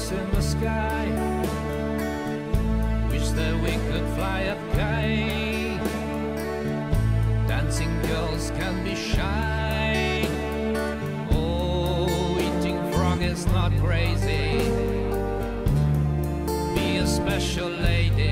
lights in the sky. Wish that we could fly up high. Dancing girls can be shy. Oh, eating frog is not crazy. Be a special lady.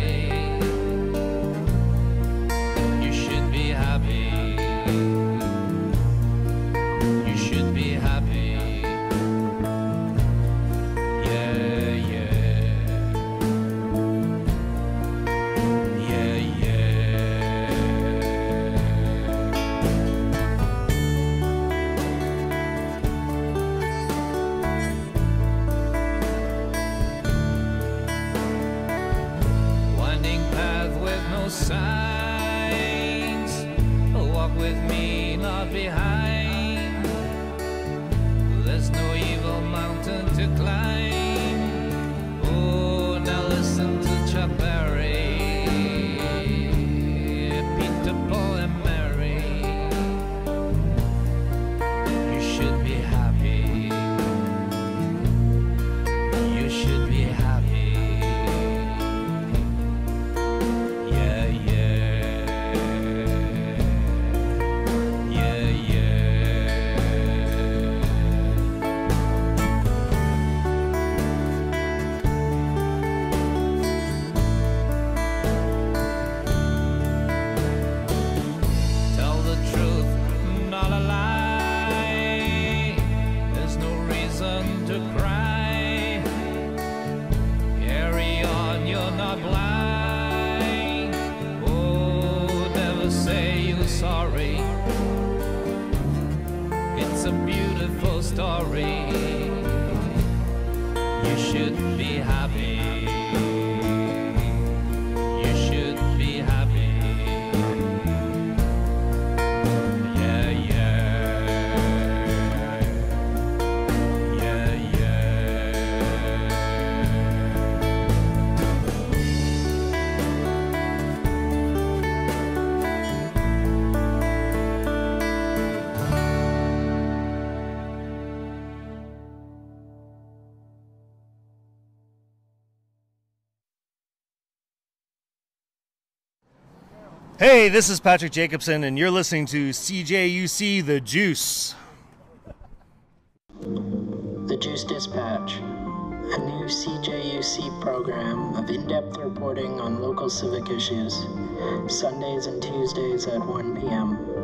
Hey, this is Patrick Jacobson, and you're listening to CJUC The Juice. The Juice Dispatch, a new CJUC program of in depth reporting on local civic issues, Sundays and Tuesdays at 1 p.m.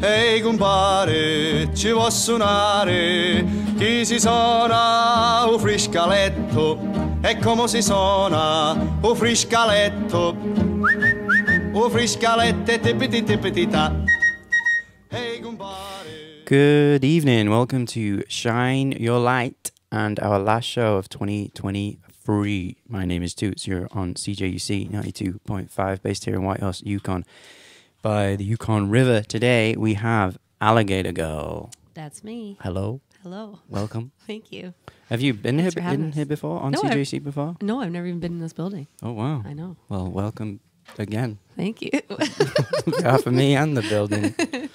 Ehi compare, ci vuoi suonare? Chi si suona un friscaletto? E come si suona un friscaletto? Un friscaletto e tipiti tipiti ta. Ehi compare. Good evening. Welcome to Shine Your Light and our last show of 2023. My name is Toots. You're on CJUC 92.5, based here in Whitehorse, Yukon, by the Yukon River. Today we have Alligator Girl. That's me. Hello. Hello. Welcome. Thank you. Have you been here, Thanks in us. here before on No, I've- CJUC before? No, I've never even been in this building. Oh, wow. I know. Well, welcome again. Thank you. on behalf of me and the building.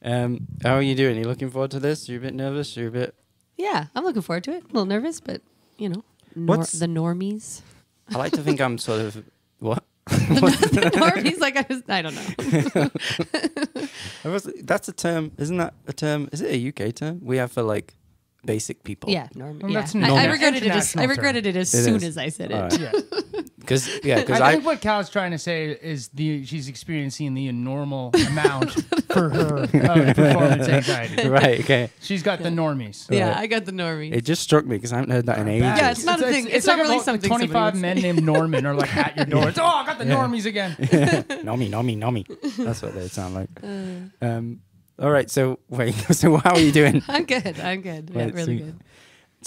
Um, how are you doing? Are you looking forward to this? You're a bit nervous? You're a bit. yeah, I'm looking forward to it. A little nervous, but you know, nor- What's- the normies. I like to think I'm sort of. What? the normies, like I was, I don't know. I was, that's a term, isn't that a term? Is it a UK term we have for like basic people? Yeah, norm. Well, yeah. that's I, I regretted it. As, I regretted it as It soon is. as I said it. All right. Yeah. Because yeah, because I, I, think what Cal's trying to say is the she's experiencing the normal amount for her of performance anxiety. right, okay. She's got the normies. Yeah, Right. I got the normies. It just struck me because I haven't heard that in ages. Yeah, it's not a thing. It's not like really about something Twenty-five men say. named Norman are like at your door. It's, oh, I got the normies again. normie, normie, normie. That's what they sound like. Uh. Um, all right, so wait, so how are you doing? I'm good. I'm good. Yeah, really so- good.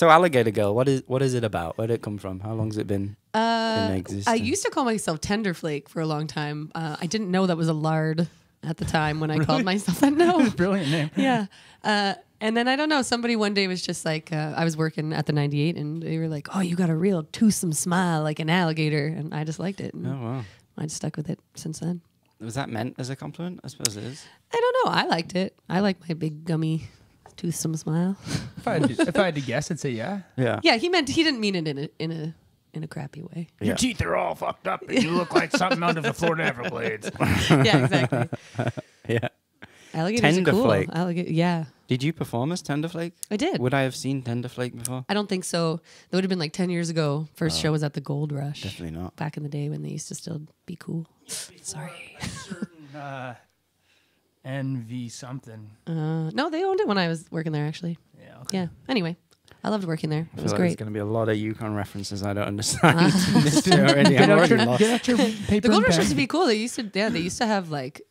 So Alligator Girl, what is what is it about? Where did it come from? How long's it been Uh, in existence? I used to call myself Tenderflake for a long time. Uh, I didn't know that was a lard at the time when I called myself that. No. Brilliant name. yeah. Uh, and then I don't know. Somebody one day was just like, uh, I was working at the 98 and they were like, oh, you got a real toothsome smile like an alligator. And I just liked it. And Oh wow, I just stuck with it since then. was that meant as a compliment? I suppose it is. I don't know. I liked it. I like my big gummy toothsome smile. If I, had to, if I had to guess, I'd say yeah. Yeah. yeah, he meant he didn't mean it in a in a in a crappy way. Yeah. Your teeth are all fucked up, and you look like something out of the Florida Everglades. yeah, exactly. Yeah. Alligators are cool. Tenderflake. Alligator, yeah. Did you perform as Tenderflake? I did. Would I have seen Tenderflake before? I don't think so. That would have been like 10 years ago. First show was at the Gold Rush. Definitely not. Back in the day when they used to still be cool. Sorry. Uh, NV something. Uh, no, they owned it when I was working there, actually. Yeah. Okay. Yeah. Anyway, I loved working there. I It feel was like there's going to be a lot of Yukon references I don't understand. This already. Get out, your, lost. get out your paper The Gold and Rush used to be cool. They used to, yeah, they used to have like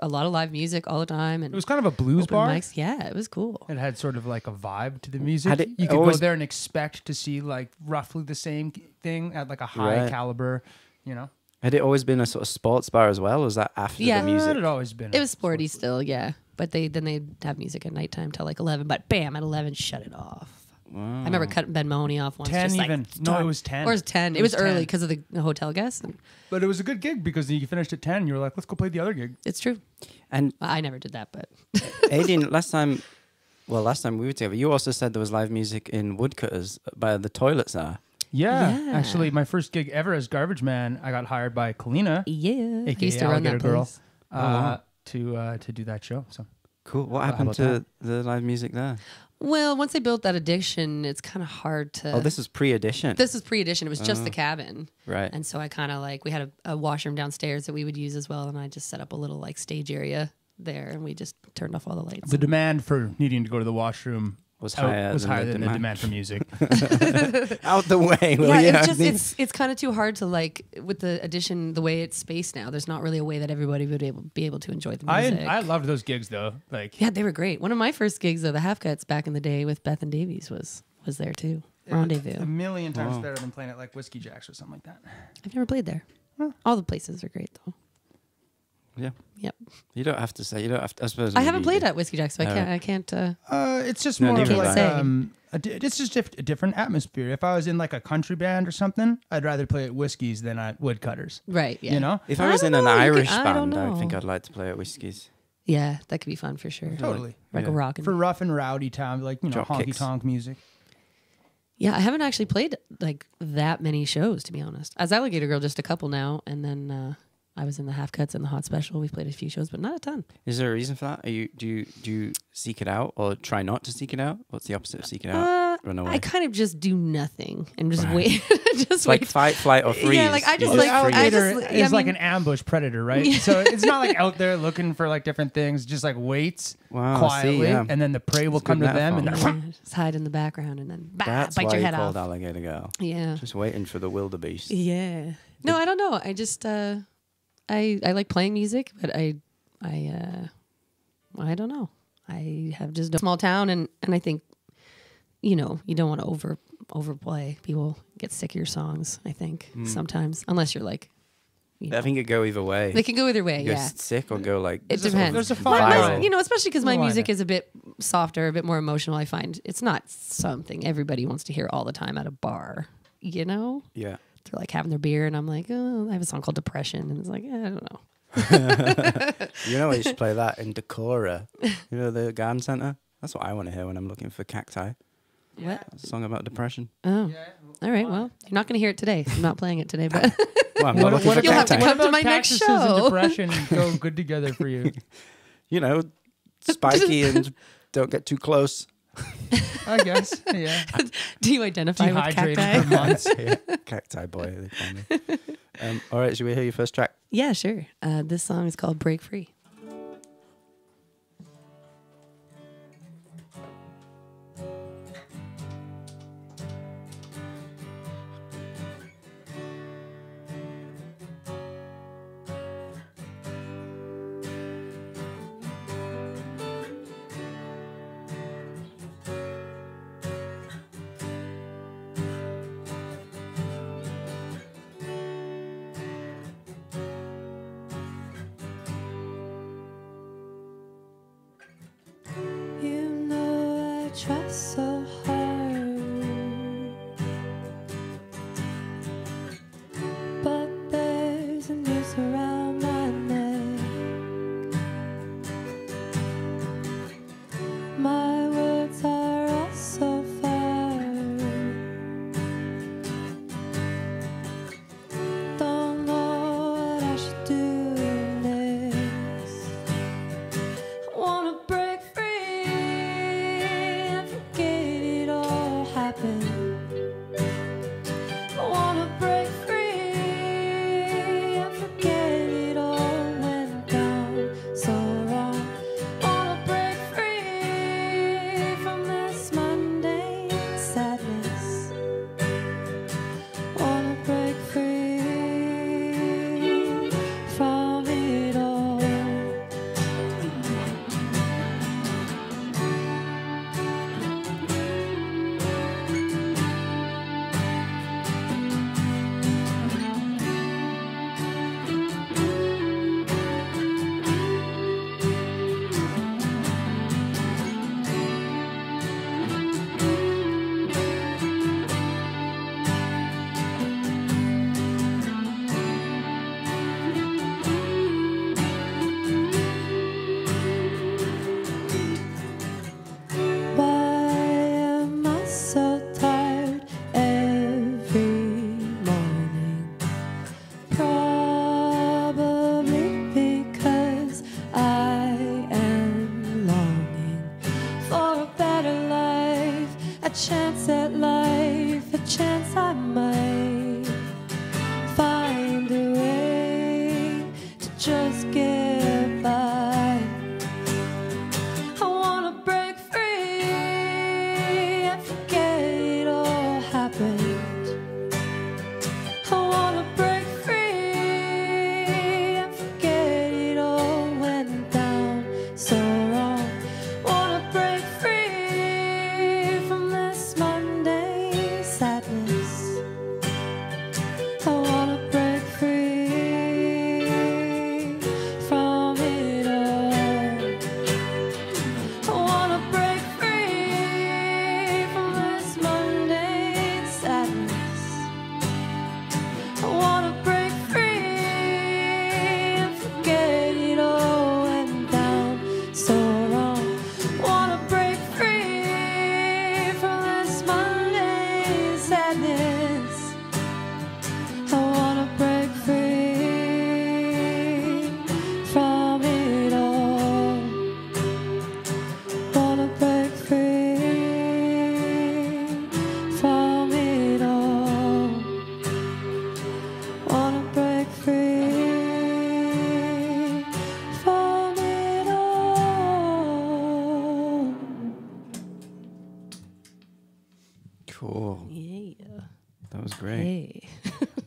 a lot of live music all the time. And It was kind of a blues bar. mics. Yeah, it was cool. It had sort of like a vibe to the music. It you could go there and expect to see like roughly the same thing at like a high Right. caliber. You know, Had it always been a sort of sports bar as well? Or was that after Yeah. the music? It had always been. It was sporty sports- still, yeah. But they then they'd have music at nighttime till like 11. But bam, at 11, shut it off. I remember cutting Ben Mahoney off once. 10 just even. Like, No, it was 10. Or it was 10. It, It was, was early because of the, the hotel guests. But it was a good gig because you finished at ten. You were like, let's go play the other gig. it's true. And Well, I never did that, but Aiden, last time, well, last time we were together, you also said there was live music in Woodcutters by the toilets there. Yeah, Yeah. actually, my first gig ever as garbage man, I got hired by Kalina, yeah. aka he used to run Alligator that Girl, place. uh, to uh, to do that show. So Cool. What How happened about to the live music there? Well, once they built that addition, it's kind of hard to. oh, this is pre-edition. This is pre-edition. It was just the cabin, right. and so I kind of like we had a, a washroom downstairs that we would use as well, and I just set up a little like stage area there, and we just turned off all the lights. the demand for needing to go to the washroom Was out- higher was than higher the than the demand. demand for music. Out the way. Will yeah, you? it's just it's it's kind of too hard to like with the addition the way it's spaced now. There's not really a way that everybody would able be able to enjoy the music. I I loved those gigs though. Like yeah, they were great. One of my first gigs of the Half Cuts back in the day with Beth and Davies was was there too. Rendezvous. a million times better than playing at like Whiskey Jacks or something like that. I've never played there. All the places are great though. Yeah. Yep. You don't have to say. You don't have to. I suppose. I haven't played you at Whiskey Jack, so I can't. I can't. Uh, Uh, it's just No, more of like do um, a di- it's just diff- a different atmosphere. If I was in like a country band or something, I'd rather play at Whiskies than at Woodcutters. right. Yeah. You know, If I I was in an know, you could- Irish I band, don't I think. I'd like to play at Whiskies. Yeah, that could be fun for sure. totally Like Yeah. a rock. And for rough and rowdy town, like you know, Drop honky kicks. tonk music. Yeah, I haven't actually played like that many shows to be honest. As Alligator Girl, just a couple now, and then uh, I was in the Half Cuts and the Hot Special. We played a few shows, but not a ton. Is there a reason for that? Are you do you do you seek it out or try not to seek it out? What's the opposite of seek it out? Uh, Run away. I kind of just do nothing and just wait, just like wait. fight, flight, or freeze. Yeah, like, I You just, Well, like, the I alligator just- is I like an ambush predator, right? so it's not like out there looking for like different things, just like waits Wow, I see, quietly, yeah. and then the prey will It's come to them, and then Yeah, just hide in the background and then bah, That's bite why your you head called off. alligator girl. Yeah, Just waiting for the wildebeest. yeah. No, I don't know. I just uh, I I like playing music, but I I uh, I don't know. I have just a small town, and and I think you know you don't want to over overplay. People get sick of your songs. I think sometimes, unless you're like, you I think it go either way. they can go either way. go Yeah, sick or go like. it depends. there's a My- fine line. you know, especially because my There's a line music there. is a bit softer, a bit more emotional. I find it's not something everybody wants to hear all the time at a bar. You know, yeah. They're like having their beer, and I'm like, oh, I have a song called Depression, and it's like, eh, I don't know. You know, I used to play that in Decorah. You know, the garden centre. That's what I want to hear when I'm looking for cacti. What? A song about depression. Oh, all right. Well, you're not going to hear it today. I'm not playing it today, but Well, I'm not What- looking what for You'll have to cacti. come to about my next cactuses and show. depression go good together for you. You know, spiky and don't get too close. I guess. Yeah. do you identify with cacti? for months. yeah. Cacti boy, they call me. Um, all right, should we hear your first track? Yeah, sure. Uh, this song is called Break Free. Try so hard,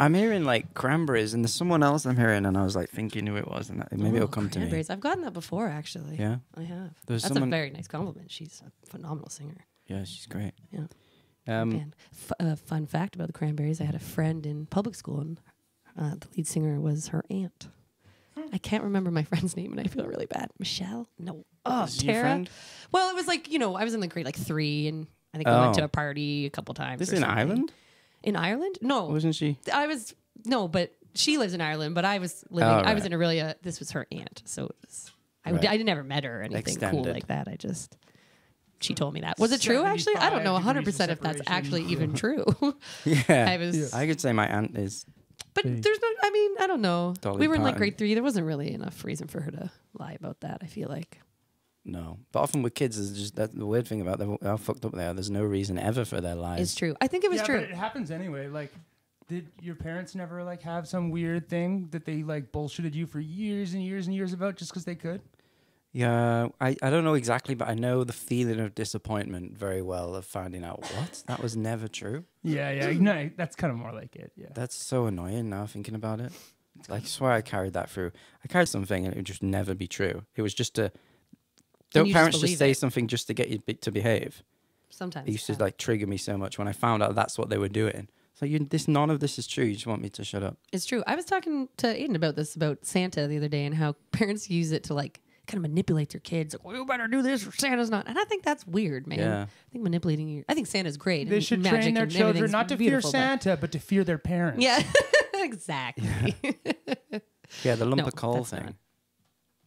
I'm hearing like cranberries, and there's someone else I'm hearing, and I was like thinking who it was, and that, maybe Oh, it'll come to me. cranberries. I've gotten that before, actually. Yeah? I have. There's That's someone- a very nice compliment. She's a phenomenal singer. Yeah, she's great. Yeah. Um, And f- uh, fun fact about the Cranberries: I had a friend in public school, and uh, the lead singer was her aunt. I can't remember my friend's name, and I feel really bad. Michelle? No. Oh, Was Tara. Well, it was like you know, I was in the grade like three, and I think we went to Oh. a party a couple times. this or in. Ireland, In Ireland? No, wasn't she? I was no, but she lives in Ireland. But I was living. Oh, I was in Aurelia. This was her aunt, so it was. I, Right. I never met her or anything cool like that. I just. She told me that. Was it true? Actually, I don't know 75 100% if that's separation. actually even true. Yeah, I was- I could say my aunt is. But there's no. I mean, I don't know. Dolly we were in like grade three. There wasn't really enough reason for her to lie about that. I feel like. No, but often with kids, is just that the weird thing about them, how fucked up they are. There's no reason ever for their lies. It's true. I think it was yeah, true. but it happens anyway. Like, did your parents never like have some weird thing that they like bullshitted you for years and years and years about just because they could? Yeah, I, I don't know exactly, but I know the feeling of disappointment very well of finding out what that was never true. Yeah, yeah. no, that's kind of more like it. Yeah. That's so annoying now thinking about it. Like, I swear I carried that through. I carried something and it would just never be true. It was just a. Don't you just parents just, believe say it. something just to get you to behave? Sometimes. It used to like trigger me so much when I found out that's what they were doing. So you, this none of this is true. You just want me to shut up. It's true. I was talking to Aiden about this about Santa the other day and how parents use it to like kind of manipulate their kids. Like, well, you better do this or Santa's not. And I think that's weird, man. Yeah. I think manipulating you. I think Santa's great. They and should magic train their children not to fear beautiful, but- Santa, but to fear their parents. Yeah, exactly. Yeah, the lump No, of coal thing. not.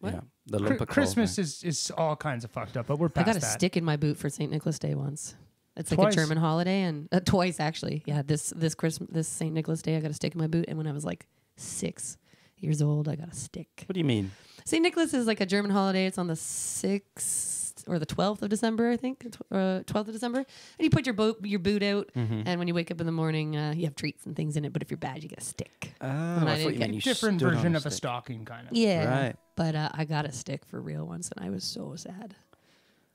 What? Yeah, the Cri- lump of coal Christmas is, is all kinds of fucked up, but we're I got a that. stick in my boot for St. Nicholas Day once. It's like Twice? a German holiday, and uh, twice actually. Yeah, this this Christmas, this St. Nicholas Day, I got a stick in my boot, and when I was like six years old, I got a stick. What do you mean? St. Nicholas is like a German holiday. It's on the sixth or the twelfth of December, I think. Tw- uh, Twelfth of December, and you put your boot your boot out, Mm-hmm. and when you wake up in the morning, uh, you have treats and things in it. But if you're bad, you get a stick. Oh, And I I didn't thought you get you Different stood on version of a stocking, kind of. Yeah, Right. But uh, I got a stick for real once, and I was so sad.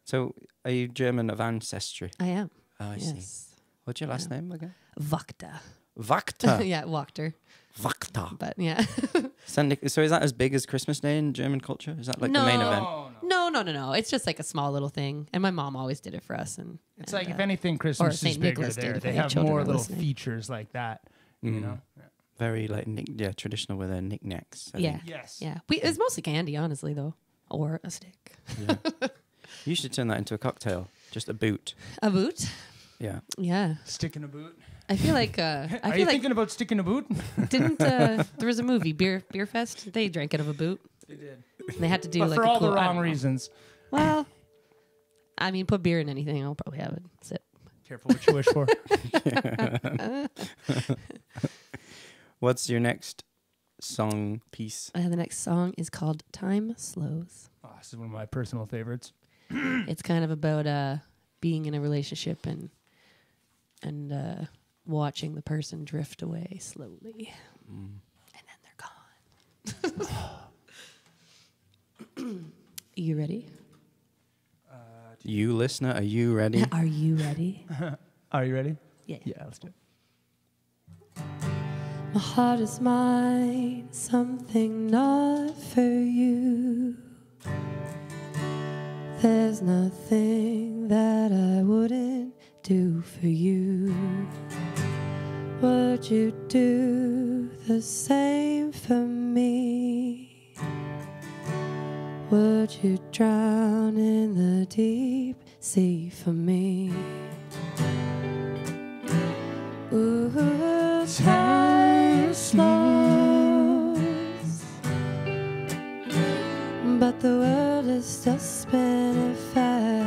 So, are you German of ancestry? I am. Oh, I see. yes, What's your last name again? Vokta. Vakta. yeah, Wachter. Vakta. But yeah. So is that as big as Christmas Day in German culture? Is that like no, the main event? No, no, no, no. It's just like a small little thing, and my mom always did it for us. And It's and, like, if uh, anything, Christmas is Saint bigger Nicholas did there. if They any have children more are little listening. features like that. You Mm. know? Very like nick- yeah, traditional with their knickknacks. I yeah, think. Yes. yeah. We, it's mostly candy, honestly, though, or a stick, You should turn that into a cocktail. Just a boot. a boot. Yeah. Yeah, Stick in a boot. I feel like uh, I Are feel you like thinking about sticking a boot? didn't uh, there was a movie Beer Beer Fest? They drank out of a boot. they did. And they had to do But like for a all cool, the wrong reasons. Well, I mean, put beer in anything, I'll probably have it. Sip. Careful what you wish for. What's your next song piece? Uh, the next song is called "Time Slows." Oh, this is one of my personal favorites. it's kind of about uh being in a relationship and and uh watching the person drift away slowly and then they're gone you ready uh, You listener, are you ready? are you ready Are you ready? yeah Yeah, let's do it. My heart is mine, something not for you. There's nothing that I wouldn't do for you. Would you do the same for me? Would you drown in the deep sea for me? Ooh, time slows, but the world is still spinning fast.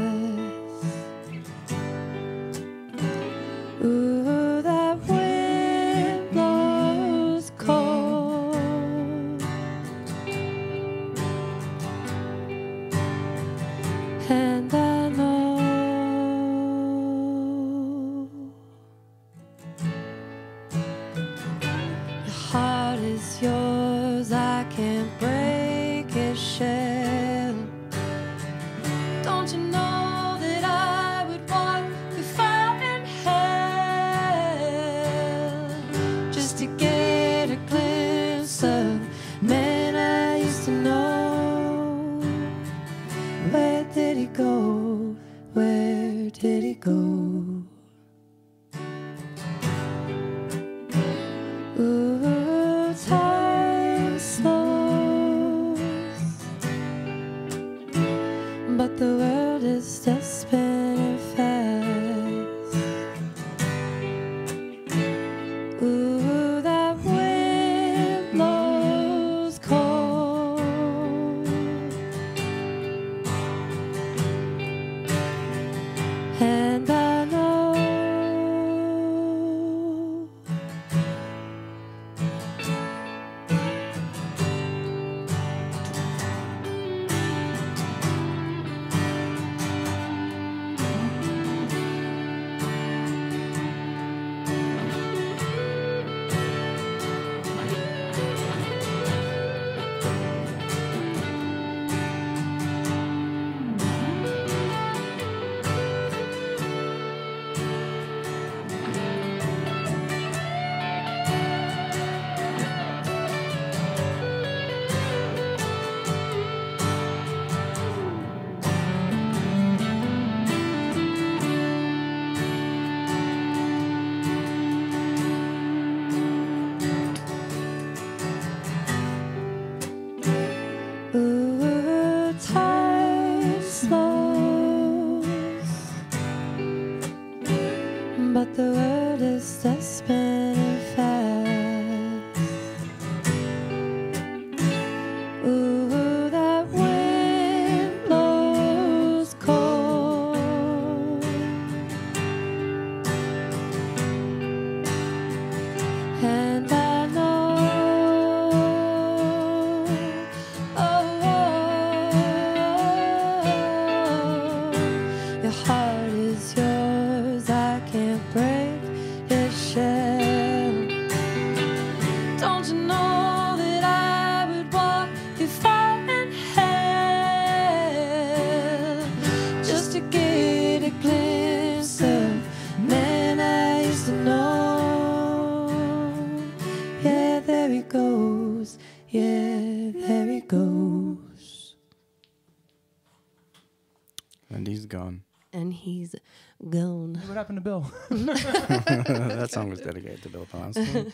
Happened to Bill? that song was dedicated to Bill Paxton,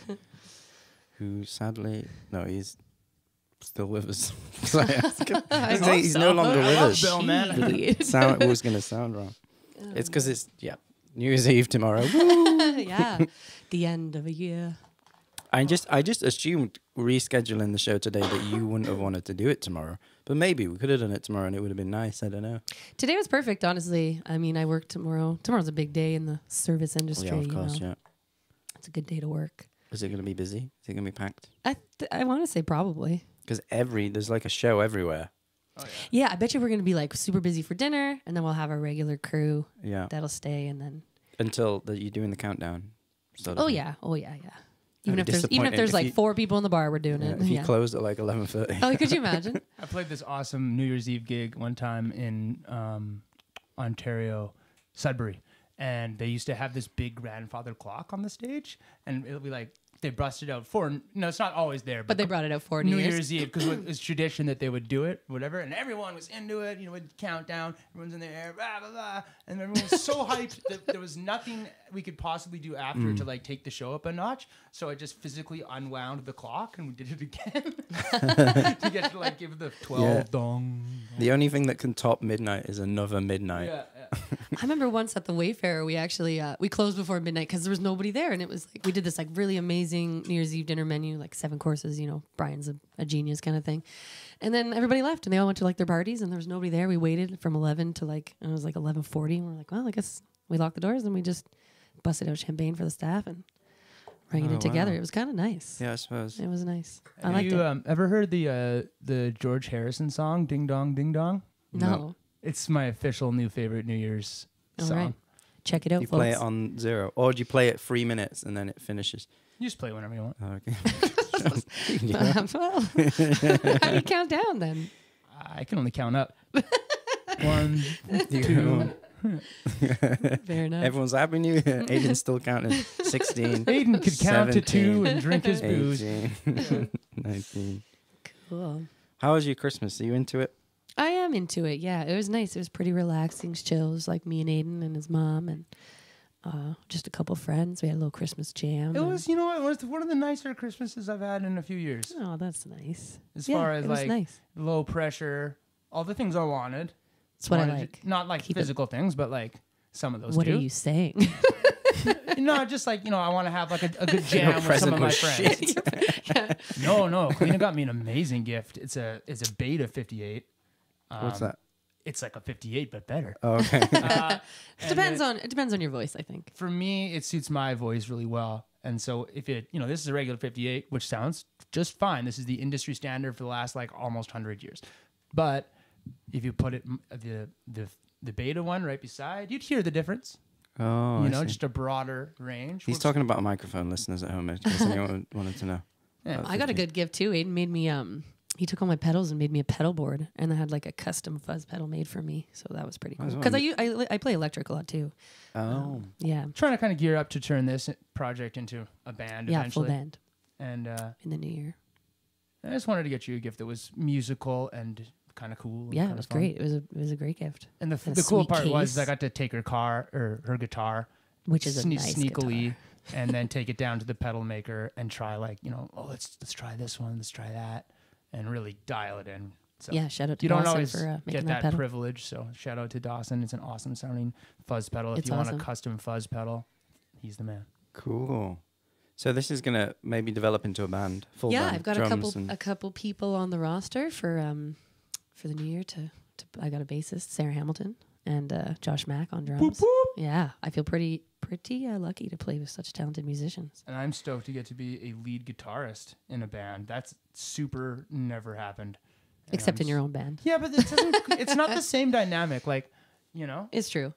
who sadly, no, he's still with us. I he's hope he's so. no longer I with love us. Bill, man. Jeez. Sound, it was going to sound wrong. It's because it's, yeah, New Year's Eve tomorrow. yeah, the end of a year. I just I just assumed rescheduling the show today that you wouldn't have wanted to do it tomorrow. But maybe we could have done it tomorrow and it would have been nice. I don't know. Today was perfect, honestly. I mean, I work tomorrow. Tomorrow's a big day in the service industry. yeah, of you know. yeah. It's a good day to work. Is it going to be busy? Is it going to be packed? I th- I want to say probably. Because every there's like a show everywhere. Oh, yeah, I bet you we're gonna be like super busy for dinner, and then we'll have our regular crew Yeah. that'll stay, and then Until the, you're doing the countdown. sort of oh thing. yeah, oh yeah, yeah. Even if there's even if there's if like you- four people in the bar, we're doing Yeah, it. if you Yeah. closed at like 11:30. Oh, could you imagine? I played this awesome New Year's Eve gig one time in um, Ontario, Sudbury, and they used to have this big grandfather clock on the stage, and it'll be like they busted out for no, it's not always there, but they brought it out for New, New Year's. Year's Eve because it was tradition that they would do it, whatever, and everyone was into it. You know, would count down, everyone's in the air, blah blah blah, and everyone was so hyped that there was nothing we could possibly do after Mm. to like take the show up a notch. So I just physically unwound the clock and we did it again to get to like give the twelve Yeah. dong. The only thing that can top midnight is another midnight. Yeah, yeah. I remember once at the Wayfair, we actually uh, we closed before midnight because there was nobody there, and it was like we did this like really amazing New Year's Eve dinner menu, like seven courses. You know, Brian's a, a genius kind of thing. And then everybody left, and they all went to like their parties, and there was nobody there. We waited from eleven to like it was like eleven forty, and we're like, well, I guess we locked the doors, and we just busted out champagne for the staff and rang Oh, it together. wow. It was kind of nice. Yeah, I suppose. It was nice. I Have liked you it. um, ever heard the uh, the George Harrison song "Ding Dong Ding Dong"? no, It's my official new favorite New Year's all song. right, check it out, You folks. play it on zero, or do you play it three minutes and then it finishes? You just play whenever you want. Oh, okay. Yeah. Um, well, how do you count down then? I can only count up. One, two. Fair enough. Everyone's happy new year. Aiden's still counting. 16, Aiden could count to two and drink his booze. 18, 19. cool. How was your Christmas? Are you into it? I am into it. Yeah, it was nice. It was pretty relaxing. Chill. It was like me and Aiden and his mom and uh, just a couple friends. We had a little Christmas jam. It was, you know, it was one of the nicer Christmases I've had in a few years. Oh, that's nice. As Yeah, far as like nice. low pressure, all the things I wanted. That's what I Wanted- like. Not like Keep it- physical things, but like some of those. What too. are you saying? no, just like you know, I want to have like a, a good jam with some of my was friends. no, no, Kalina got me an amazing gift. It's a it's a Beta 58. What's Um, that? It's like a 58, but better. Oh, okay. Uh, and depends it- on it depends on your voice. I think. for me, it suits my voice really well. And so if it, you know, this is a regular 58, which sounds just fine. This is the industry standard for the last like almost 100 years. But if you put it the the the beta one right beside, you'd hear the difference. oh, you I know, see. just a broader range. He's Works- talking about a microphone, listeners at home. In case anyone wanted to know. Yeah. I got a good gift too. Aiden made me um. He took all my pedals and made me a pedal board, and I had like a custom fuzz pedal made for me. So that was pretty cool. Because I, u- I li- I play electric a lot too. Oh, Yeah, trying to kind of gear up to turn this project into a band yeah, eventually. full band And uh, in the new year. I just wanted to get you a gift that was musical and kind of cool. and Yeah, it was fun. great. It was a it was a great gift, And the, And the cool sweet part was. I got to take her car or her guitar which is a sne- nice sneakily guitar. and then take it down to the pedal maker and try like you know oh let's let's try this one let's try that and really dial it in so Yeah, shout out to you don't Dawson always for uh, get that, that, pedal. privilege so shout out to dawson it's an awesome sounding fuzz pedal if It's you want a custom fuzz pedal he's the man cool. So this is gonna maybe develop into a band. Full yeah, band, I've got a couple a couple people on the roster for um for the new year to, to I got a bassist Sarah Hamilton and uh, Josh Mack on drums. Yeah, I feel pretty pretty uh, lucky to play with such talented musicians. and i'm stoked to get to be a lead guitarist in a band that's super never happened And Except I'm in your own band. yeah but it it's not the same dynamic like you know It's true.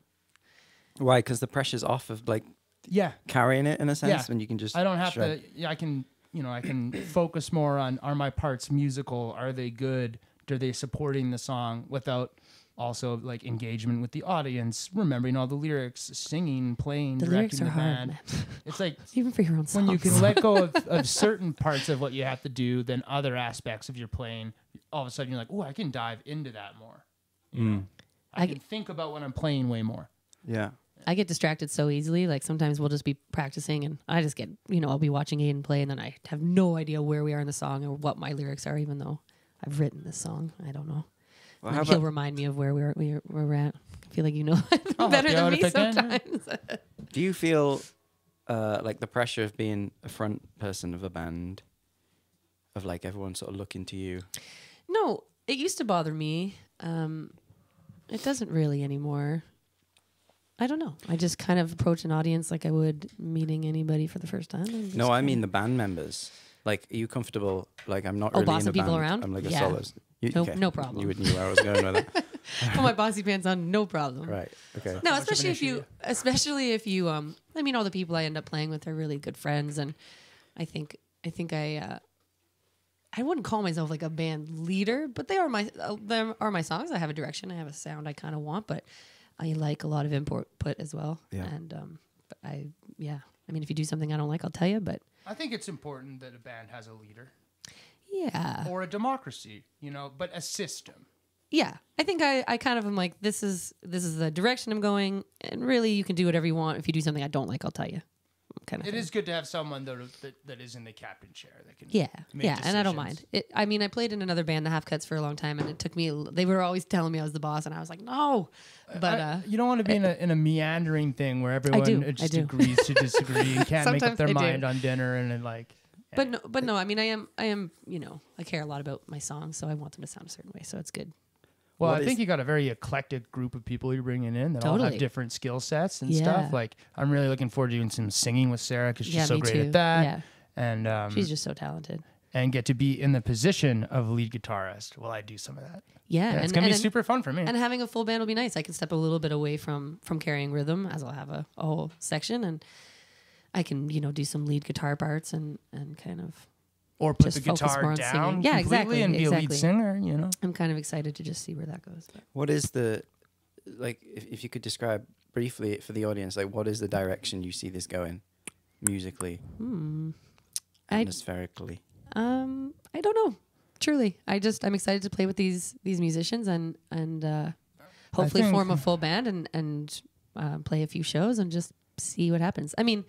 Why? Because the pressure's off of like yeah carrying it in a sense, Yeah. and you can just. I don't have shred. to. Yeah, I can. You know, I can focus more on are my parts musical? Are they good? Are they supporting the song without also like engagement with the audience, remembering all the lyrics, singing, playing, The directing lyrics are the hard, band. It's like Even for your own songs. when you can let go of, of certain parts of what you have to do, then other aspects of your playing, all of a sudden you're like, oh, I can dive into that more. You mm. know? I, I can get- think about when I'm playing way more. Yeah. I get distracted so easily. Like sometimes we'll just be practicing and I just get, you know, I'll be watching Aiden play and then I have no idea where we are in the song or what my lyrics are, even though I've written this song. I don't know. Well, he'll remind me of where we're, we're, where we're at. I feel like you know better help than me if I can, yeah. sometimes. Do you feel uh, like the pressure of being a front person of a band, of like everyone sort of looking to you? no, it used to bother me. Um, it doesn't really anymore. I don't know. I just kind of approach an audience like I would meeting anybody for the first time. No, I mean the band members. Like, are you comfortable? Like, I'm not Oh, really in bossing a people band. around? I'm like a Yeah. soloist. You, No- okay. no problem. You would knew where I was going with that. Put my bossy pants on, no problem. Right. Okay. No, much of an especially if issue, you, especially if you, um, I mean, all the people I end up playing with are really good friends, and I think, I think I, uh, I wouldn't call myself like a band leader, but they are my, uh, them are my songs. I have a direction, I have a sound I kind of want, but I like a lot of input put as well. Yeah. And um, but I, yeah, I mean, if you do something I don't like, I'll tell you. But I think it's important that a band has a leader yeah, or a democracy, you know, but a system. yeah, I think I, I kind of am like, this is this is the direction I'm going, and really, you can do whatever you want. If you do something I don't like, I'll tell you. Kind of. It is good to have someone that, that, that is in the captain chair that can Yeah, yeah, and I don't mind. It, I mean, I played in another band, the Half Cuts, for a long time, and it took me. They were always telling me I was the boss, and I was like, no. But I- uh, you don't want to be in a, in a meandering thing where everyone do, just agrees to disagree and can't make up their I do. mind on dinner and then like. but no, but no. I mean, I am, I am. You know, I care a lot about my songs, so I want them to sound a certain way. So it's good. Well, What I think you got a very eclectic group of people you're bringing in that all have different skill sets and Yeah. stuff. Like, I'm really looking forward to doing some singing with Sarah because she's Yeah, so great too. at that. Yeah. And um, She's just so talented. and get to be in the position of lead guitarist while I do some of that. Yeah, Yeah, it's gonna be and- super fun for me. And having a full band will be nice. I can step a little bit away from from carrying rhythm, as I'll have a, a whole section, and I can you know do some lead guitar parts and and kind of. Or put just the guitar down. Yeah, completely exactly, and be a lead singer. You know, I'm kind of excited to just see where that goes. But. What is the like? If, if you could describe briefly for the audience, like what is the direction you see this going, musically, Hmm. I atmospherically? Um, I don't know. Truly, I just I'm excited to play with these these musicians and and uh, hopefully form a full band and and uh, play a few shows and just see what happens. I mean,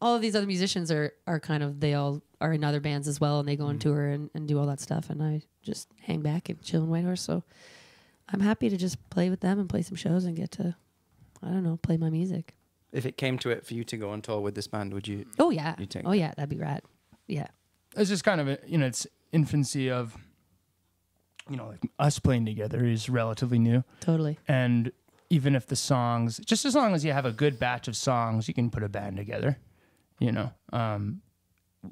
all of these other musicians are are kind of they all are in other bands as well and they go on mm-hmm. tour and, and do all that stuff and I just hang back and chill in Whitehorse. So I'm happy to just play with them and play some shows and get to I don't know play my music. If it came to it for you to go on tour with this band, would you? Oh yeah, You take oh yeah, that'd be rad. Yeah. it's just kind of a, you know its infancy of you know like us playing together is relatively new, Totally. and even if the songs, just as long as you have a good batch of songs, you can put a band together. You know, um,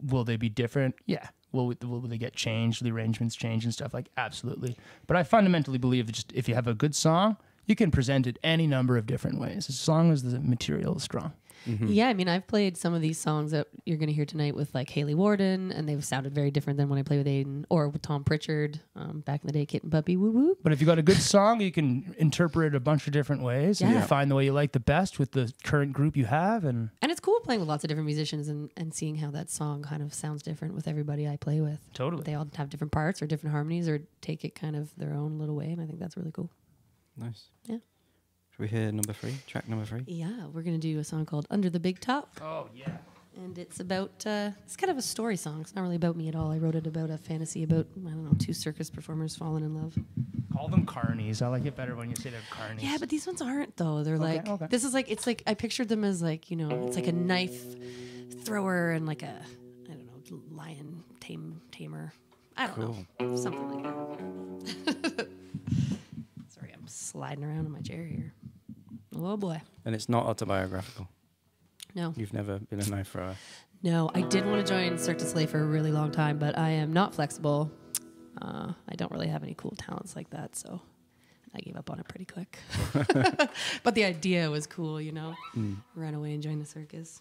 will they be different? Yeah. Will, will they get changed? The arrangements change and stuff like absolutely. But I fundamentally believe that just if you have a good song, you can present it any number of different ways as long as the material is strong. Yeah, I mean, I've played some of these songs that you're going to hear tonight with like Haley Warden, and they've sounded very different than when I play with Aiden or with Tom Pritchard um, back in the day, Kitten Puppy, woo woo. But if you've got a good song, you can interpret it a bunch of different ways and Yeah. find the way you like the best with the current group you have. And And it's cool playing with lots of different musicians and, and seeing how that song kind of sounds different with everybody I play with. Totally. They all have different parts or different harmonies or take it kind of their own little way, and I think that's really cool. Nice. Yeah. Should we hear number three? Track number three. Yeah, we're going to do a song called Under the Big Top. oh yeah, And it's about, uh, it's kind of a story song. It's not really about me at all. I wrote it about a fantasy about, I don't know, two circus performers falling in love. call them carnies. I like it better when you say they're carnies. Yeah, but these ones aren't though. They're like okay. this is like it's like I pictured them as like you know it's like a knife thrower and like a I don't know lion tame tamer. I don't know something like that. Sorry, I'm sliding around in my chair here. Oh boy. And it's not autobiographical. No. You've never been a knife thrower. No, I did want to join Cirque du Soleil for a really long time, but I am not flexible. Uh, I don't really have any cool talents like that, so I gave up on it pretty quick. but the idea was cool, you know. Mm. Run away and join the circus.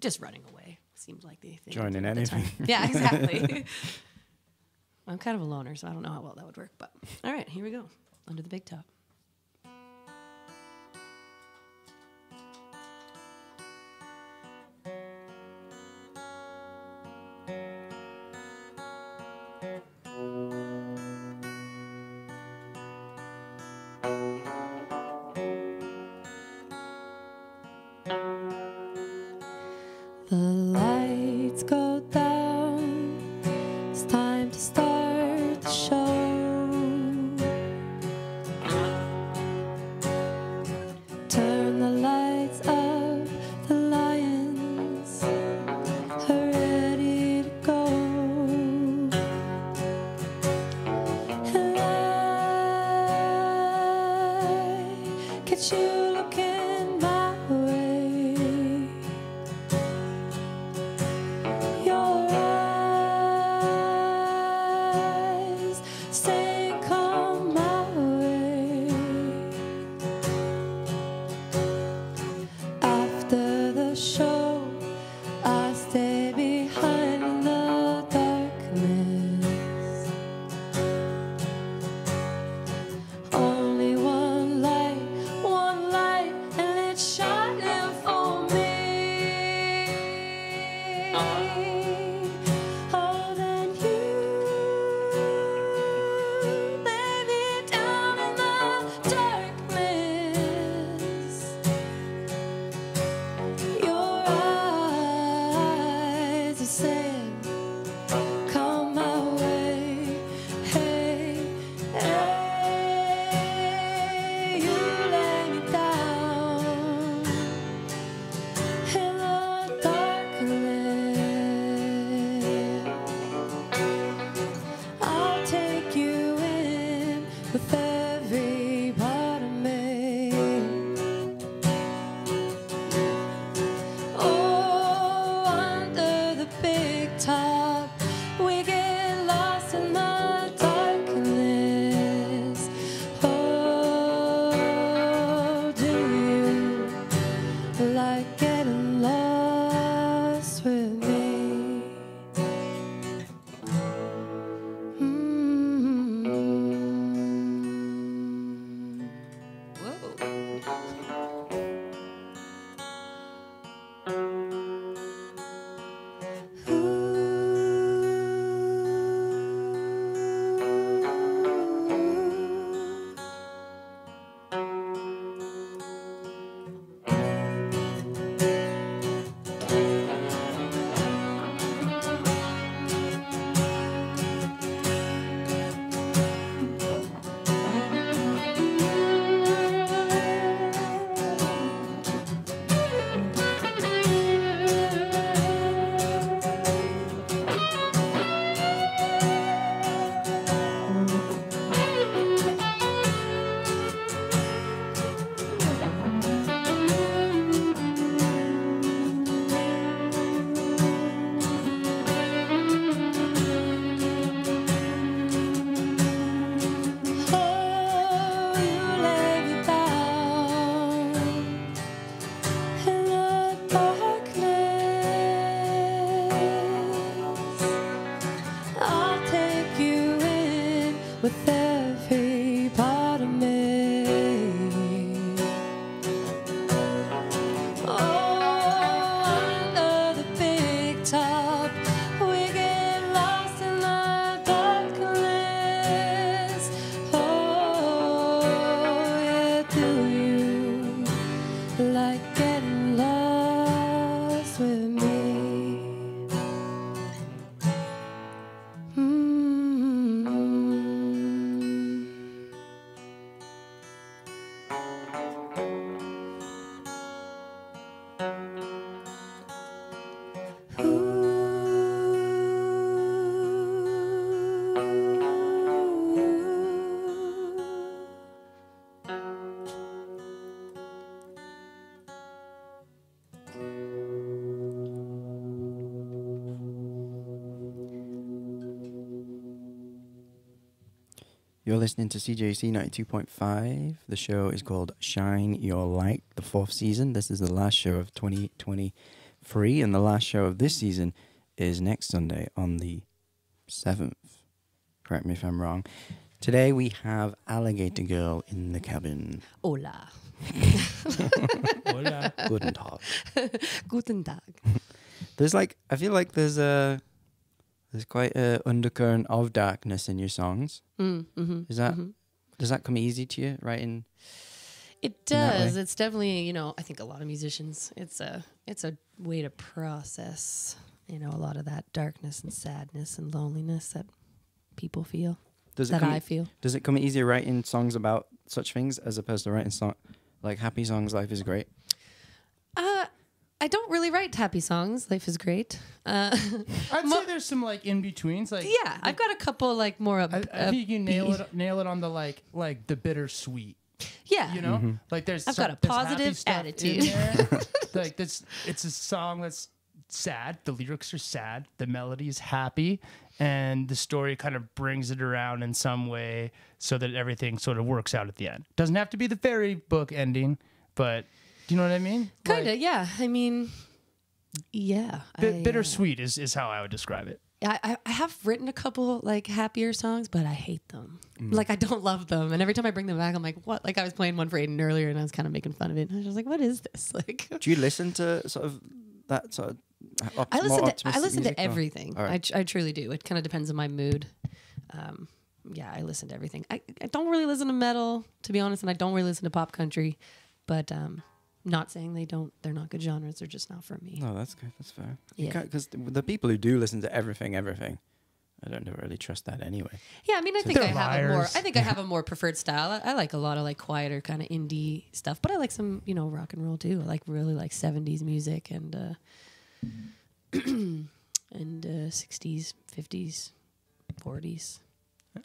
Just running away seems like the thing. Joining anything. yeah, exactly. I'm kind of a loner, so I don't know how well that would work. But all right, here we go. Under the big top. You're listening to CJUC 92.5. The show is called Shine Your Light, the fourth season. This is the last show of 2023, and the last show of this season is next Sunday on the 7th. Correct me if I'm wrong. Today we have Alligator Girl in the cabin. Hola. Hola. Guten Tag. Guten Tag. There's like, I feel like there's a there's quite a undercurrent of darkness in your songs. Mm, hmm Is that does that come easy to you writing? It does. It's definitely, you know, I think a lot of musicians, it's a it's a way to process, you know, a lot of that darkness and sadness and loneliness that people feel. Does it that come, I feel. Does it come easier writing songs about such things as opposed to writing song like happy songs? Life is great. I don't really write happy songs. Life is great. Uh, I'd say there's some like in betweens. Like yeah, I've got a couple like more up. I, I think you nail it nail it on the like like the bittersweet. Yeah, You know, Mm-hmm. like there's I've some- got a positive attitude. like this, it's a song that's sad. The lyrics are sad. The melody is happy, and the story kind of brings it around in some way so that everything sort of works out at the end. Doesn't have to be the fairy book ending, but do you know what I mean? kind of. Like, yeah, I mean, yeah. bit- I, uh, bittersweet is is how I would describe it. I, I- I have written a couple like happier songs, but I hate them. Mm. Like I don't love them, and every time I bring them back, I'm like, "What?" Like I was playing one for Aiden earlier, and I was kind of making fun of it. And I was just like, "What is this?" Like Do you listen to sort of that sort of op- I more listen to I optimistic listen music, to everything. All right. I, tr- I truly do. It kind of depends on my mood. Um, yeah, I listen to everything. I, I don't really listen to metal, to be honest, and I don't really listen to pop country. But um, not saying they don't. They're not good genres. They're just not for me. No, that's good. That's fair. Yeah. Because the, the people who do listen to everything, everything, I don't really trust that anyway. Yeah, I mean, I think I They're have a more. I think I have a more preferred style. I, I like a lot of like quieter kind of indie stuff, but I like some, you know, rock and roll too. I like really like '70s music and uh, and uh, '60s, '50s, '40s.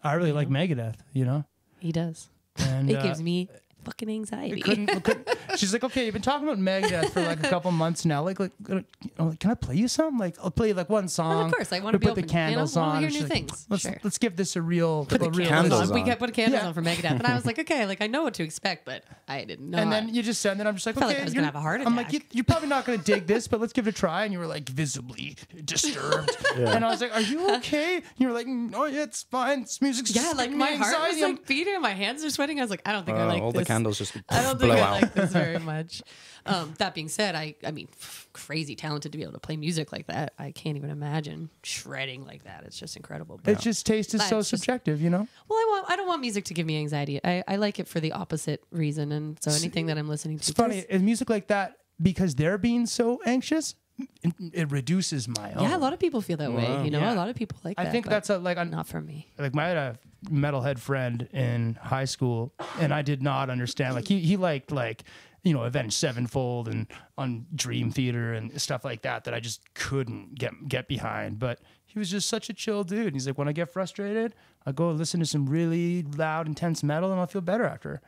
I really like Megadeth. You know, He does. and it uh, gives me fucking anxiety. couldn't, couldn't- she's like, okay, you've been talking about Megadeth for like a couple months now. Like, like, you know, like, can I play you some? Like, I'll play you like one song. Of course, I wanna We be put the open, you know? candles Wanna on. hear new like, things. Let's Sure. let's give this a real, Put the a real candles listen. on. We got put candles Yeah. on for Megadeth, and I was like, okay, like I know what to expect, but I didn't know. And I- then you just send it. I'm just like, Felt okay, like I was you're- gonna have a heart I'm like, you, you're probably not gonna dig this, but let's give it a try. And you were like visibly disturbed. And I was like, are you okay? And you were like, "Mm, oh yeah, it's fine. This music's yeah, like my heart was anxiety." like beating, and my hands are sweating. I was like, I don't think I Uh, like this. The candles just I don't blow think out. I like this very much. Um, that being said, I I mean, crazy talented to be able to play music like that. I can't even imagine shredding like that. It's just incredible. But, It's just taste is so it's just- subjective, you know. well, I want I don't want music to give me anxiety. I, I like it for the opposite reason, and so anything that I'm listening to. It's funny, does- is music like that because they're being so anxious, it, it reduces my own. Yeah, a lot of people feel that way. You know, Yeah. a lot of people like I that. think that's a, like a, not for me. like my I had a metalhead friend in high school, and I did not understand. Like he he liked like you know Avenged Sevenfold and on Dream Theater and stuff like that that I just couldn't get get behind. But he was just such a chill dude. And He's like, when I get frustrated, I go listen to some really loud, intense metal, and I'll feel better after.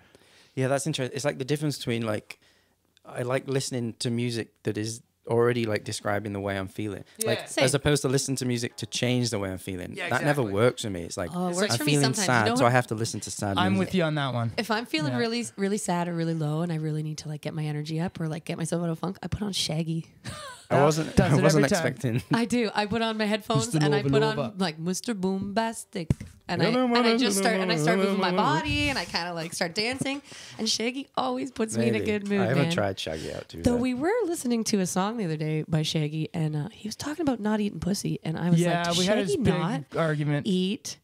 Yeah, that's interesting. It's like the difference between like I like listening to music that is already like describing the way I'm feeling. Like Same. as opposed to listen to music to change the way I'm feeling. Yeah, that never works for me. It's like Oh, it works I'm for me feeling sometimes. You sad, know so what- I have to listen to sad I'm music. with you on that one. If I'm feeling Yeah. really, really sad or really low, and I really need to like get my energy up or like get myself out of funk, I put on Shaggy. I wasn't does I it wasn't every time. expecting I do. I put on my headphones Mr. and I put Nova. on like Mr. Boombastic, and I and I just start and I start moving my body and I kind of like start dancing. And Shaggy always puts me in a good mood, I haven't man. tried Shaggy out too. Though we were listening to a song the other day by Shaggy, and uh, he was talking about not eating pussy, and I was Yeah, like, "Does we had this Shaggy big not argument. eat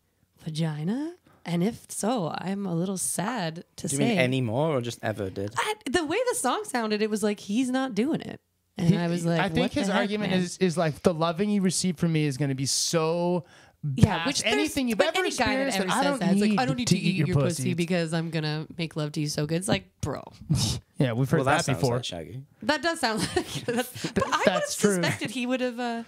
vagina?" And if so, I'm a little sad to Do you say. mean any more or just ever did? I, the way the song sounded, it was like he's not doing it, and I was like, I think what the his heck, argument man? is is like the loving you receive from me is going to be so yeah, past which anything you've ever any guy that experienced ever that I don't that, it's like need I don't need to, eat your, pussy, pussy. because I'm gonna make love to you so good. It's like, bro, yeah, we've heard Well, that, that, before. like Shaggy. that does sound like that's. But I would have true. suspected he would have uh,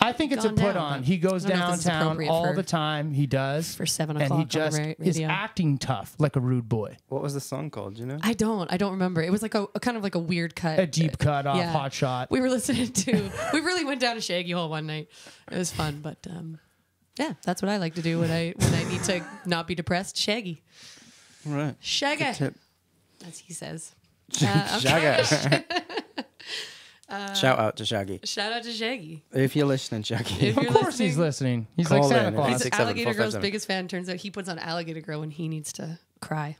I think it's a put down, on. He goes I don't know if this is downtown all for- the time. He does for seven and o'clock he on just the ra- is acting tough like a rude boy. What was the song called? Do you know? I don't. I don't remember. It was like a, a kind of like a weird cut. A deep cut off yeah. hot shot. We were listening to. we really went down a Shaggy hole one night. It was fun, but um, yeah, that's what I like to do when I when I need to not be depressed. Shaggy, right. Shaggy, Tip. as he says. Uh, okay. Shaggy. Shout out to Shaggy. Shout out to Shaggy. If you're listening, Shaggy. If Of you're course he's listening. He's like Call Santa. Claus. He's Six, Alligator four, Girl's seven. biggest fan. Turns out he puts on Alligator Girl when he needs to cry.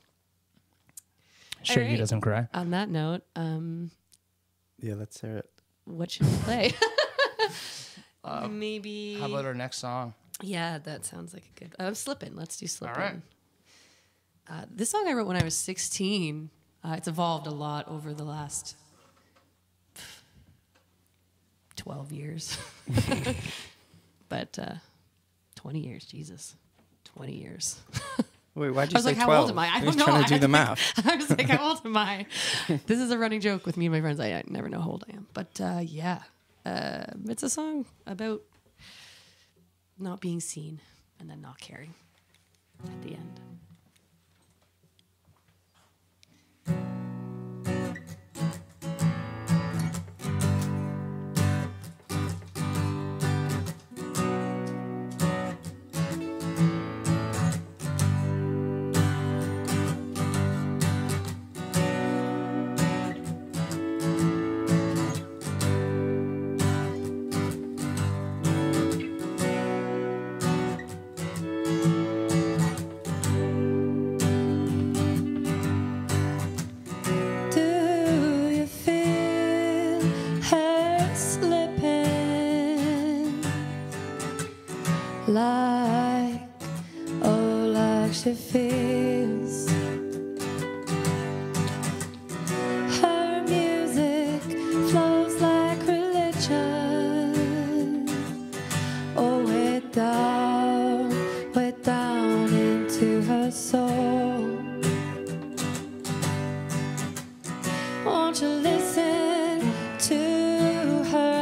Shaggy Alright. doesn't cry. On that note, um, yeah, let's hear it. what should we play? Maybe. How about our next song? Yeah, that sounds like a good. I'm slipping. Let's do slipping. right. Uh, this song I wrote when I was 16. Uh, it's evolved a lot over the last 12 years, but uh, 20 years. Jesus, 20 years. Wait, why'd I you was say like, 12? how old am I? I don't know. trying I to do had the think- math. I was like, how old am I? this is a running joke with me and my friends. I, I never know how old I am. But uh, yeah, uh, it's a song about not being seen and then not caring at the end. Won't you listen to her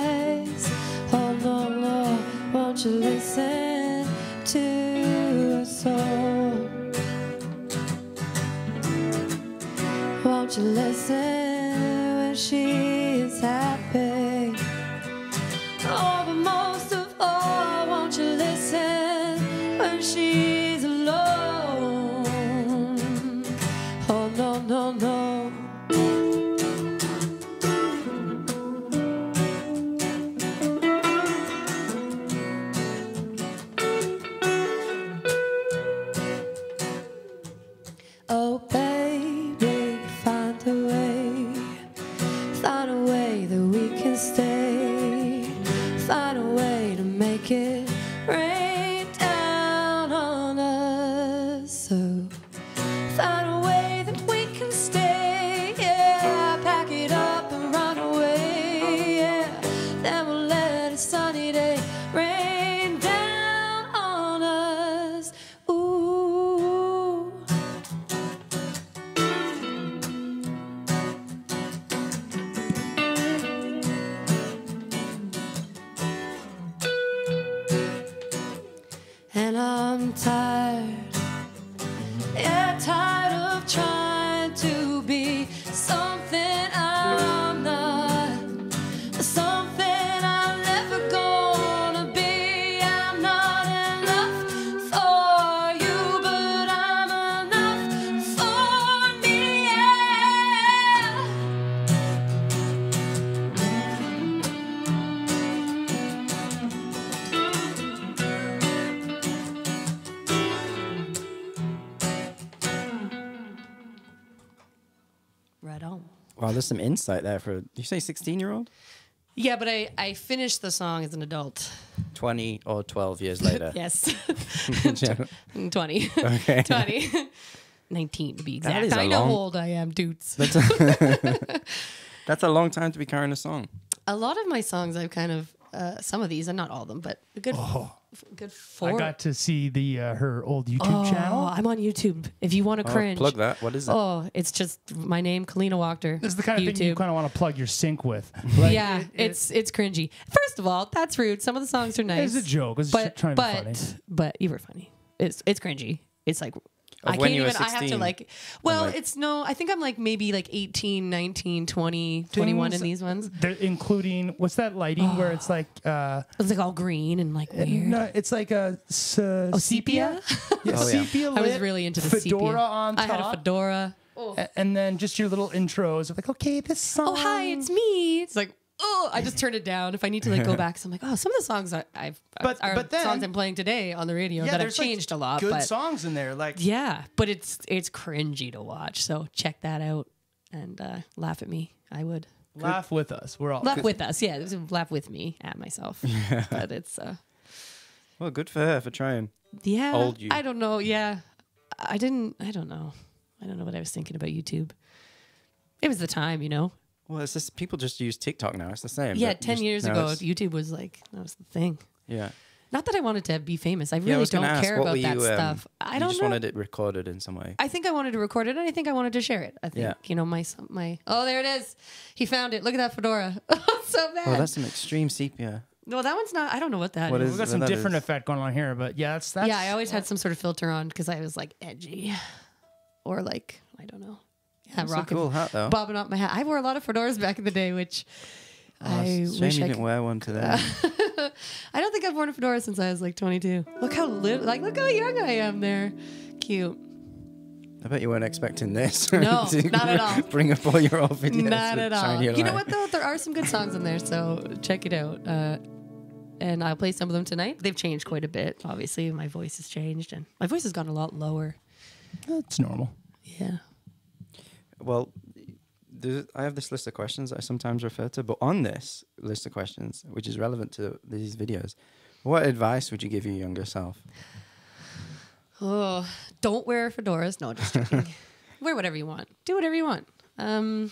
eyes? Oh no, no, won't you listen There's some insight there for. You say 16 year old? Yeah, but I, I finished the song as an adult. 20 or 12 years later. Yes. 20. Okay. 20. 19 to be exact. is a I know long- how old I am, dudes. That's a, that's a long time to be carrying a song. a lot of my songs I've kind of uh, some of these, and not all of them, but a good, f- good four. I got to see the uh, her old YouTube oh, channel. I'm on YouTube. If you want to Oh, cringe, plug that. What is it? Oh, it's just my name, Kalina Walker. This is the kind of YouTube. thing you kind of want to plug your sync with. Like, yeah, it- it- it's it's cringy. First of all, that's rude. Some of the songs are nice. It's a joke. It's but trying to be but funny. but you were funny. It's it's cringy. It's like I when can't you were even. I have to like. Well, like- it's no. I think I'm like maybe like 18, 19, 20, 21 in these ones. They're including what's that lighting where it's like uh It's like all green and like weird. no, it's like a s- oh, sepia. Yeah, Oh, yeah. sepia I was really into the fedora sepia. on top. I had a fedora. A- and then just your little intros of like, okay, this song. oh hi, it's me. It's like oh, I just turn it down if I need to like go back. So I'm like, oh, some of the songs I, I've But- are but then- songs I'm playing today on the radio Yeah, that have there's, like, changed a lot. Good but songs in there, like yeah, but it's it's cringy to watch. So check that out and uh, laugh at me. I would laugh with us. We're all laugh with us. Yeah, laugh with me at myself. Yeah. But it's uh, Well, good for her for trying. yeah. Old you. I don't know. Yeah, I didn't. I don't know. I don't know what I was thinking about YouTube. It was the time, you know. Well, it's just people just use TikTok now. It's the same. Yeah, ten just- years ago, YouTube was like that was the thing. Yeah. Not that I wanted to be famous. I yeah, I really don't ask, care about were that um, stuff. I don't just know. wanted it recorded in some way. I think I wanted to record it, and I think I wanted to share it. I think Yeah. you know my my. Oh, there it is. He found it. Look at that fedora. so bad. Oh, that's some extreme sepia. no, that one's not. I don't know what that is. What We've is- got some different is- effect going on here, but yeah, that's that's yeah, I always had some sort of filter on because I was like edgy, or like I don't know. Yeah, That's a rocking, cool hat, though. bobbing up my hat. I wore a lot of fedoras back in the day, which Oh, I shame wish you I didn't could. wear one today. I don't think I've worn a fedora since I was like 22. Look how little, like look how young I am there. Cute. I bet you weren't expecting this. No, not at all. Bring up all your old videos. Not at all. Shine Your You know what though? There are some good songs in there, so check it out. Uh, and I'll play some of them tonight. They've changed quite a bit. Obviously, my voice has changed, and my voice has gone a lot lower. That's normal. Yeah. Well, I have this list of questions that I sometimes refer to, but on this list of questions, which is relevant to these videos, what advice would you give your younger self? Oh, don't wear fedoras. No, just joking. wear whatever you want. Do whatever you want. Um,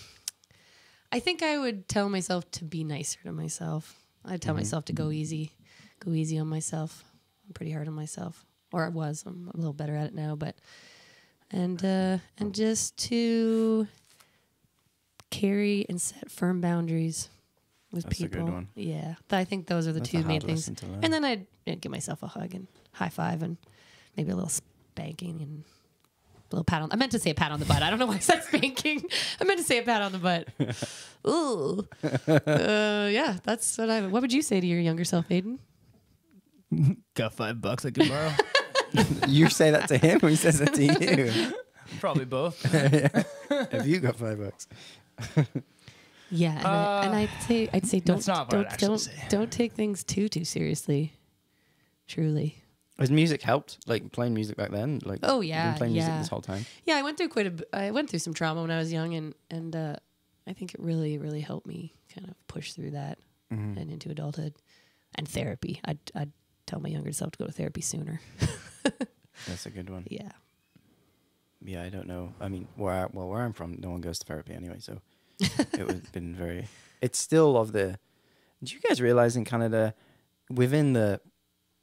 I think I would tell myself to be nicer to myself. I'd tell myself to go easy, go easy on myself. I'm pretty hard on myself, or I was. I'm a little better at it now, but and uh, and just to carry and set firm boundaries with That's a good people. one. Yeah, I think those are the That's a two main things. to learn. And then I'd, I'd give myself a hug and high five and maybe a little spanking and a little pat on. I meant to say a pat on the butt. I don't know why I said spanking. I meant to say a pat on the butt. Ooh, uh, yeah, that's what I. What would you say to your younger self, Aiden? Got five bucks I can borrow. you say that to him, or he says that to you? Probably both. have you got five bucks? Yeah, and, I, and I'd say I'd say don't that's not don't don't, say. don't take things too too seriously. Truly. Has music helped? Like playing music back then? Like Oh, you've yeah, been playing music this whole time. Yeah, I went through quite a. b- I went through some trauma when I was young, and and uh, I think it really really helped me kind of push through that Mm-hmm. and into adulthood and therapy. I'd I'd tell my younger self to go to therapy sooner. That's a good one. yeah. Yeah, I don't know. I mean, where I, well, where I'm from, no one goes to therapy anyway, so it would have been very. It's still of the. Do you guys realize in Canada, within the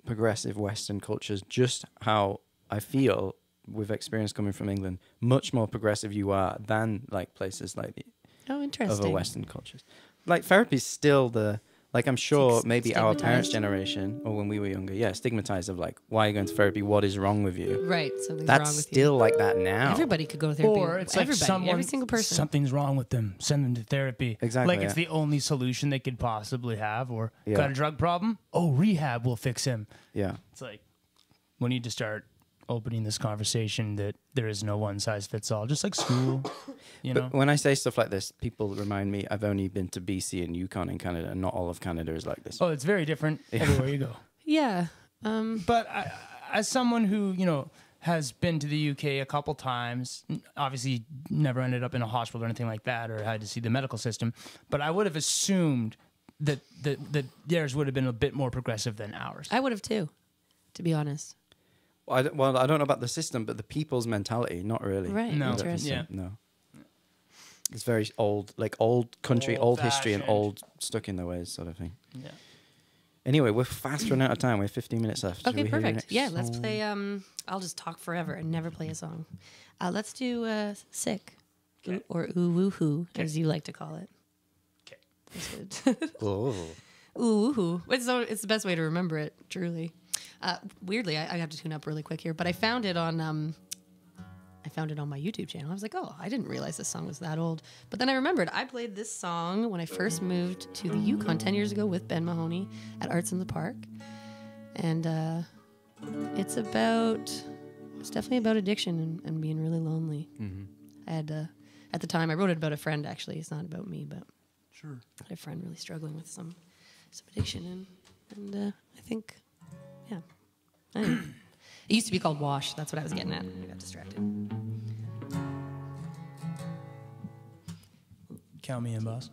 progressive Western cultures, just how I feel with experience coming from England, much more progressive you are than like places like the Oh, interesting. other Western cultures. Like therapy's still the like I'm sure It's maybe our parents' generation or when we were younger, yeah, stigmatized of like why are you going to therapy? What is wrong with you? Right. Something's That's wrong with still you. like that now. Everybody could go to therapy. Or it's like Everybody, someone, every single person. something's wrong with them. Send them to therapy. Exactly, Like it's yeah. the only solution they could possibly have. Or Yeah. got a drug problem? Oh, rehab will fix him. Yeah. It's like we need to start opening this conversation that there is no one size fits all. Just like school, you know. But when I say stuff like this, people remind me I've only been to BC and Yukon in Canada, and not all of Canada is like this. Oh, it's very different everywhere you go. yeah. Um, But I, as someone who you know has been to the UK a couple times, obviously never ended up in a hospital or anything like that, or had to see the medical system, but I would have assumed that that, that theirs would have been a bit more progressive than ours. I would have too, to be honest. I don't, well, I don't know about the system, but the people's mentality, not really. Right. No. I don't think Interesting. so, No. It's very old, like old country, old history, and Old-fashioned. stuck in their ways, sort of thing. Yeah. Anyway, we're fast running out of time. We have 15 minutes left. Okay, we perfect. next Yeah, let's play. Um, I'll just talk forever and never play a song. Uh, let's do uh, "Sick" Ooh- or "Ooh Woo Hoo," as you like to call it. Okay. That's good. Oh. Ooh Woo Hoo. It's it's the best way to remember it. Truly. Uh, weirdly, I, I have to tune up really quick here, but I found it on. Um, I found it on my YouTube channel. I was like, oh, I didn't realize this song was that old. But then I remembered I played this song when I first moved to the Yukon 10 years ago with Ben Mahoney at Arts in the Park. And uh, it's about, it's definitely about addiction and, and being really lonely. I had uh, at the time I wrote it about a friend. Actually, it's not about me, but Sure. I had a friend really struggling with some some addiction, and and uh, I think. It used to be called Wash. That's what I was getting at. I got distracted. Count me in, boss.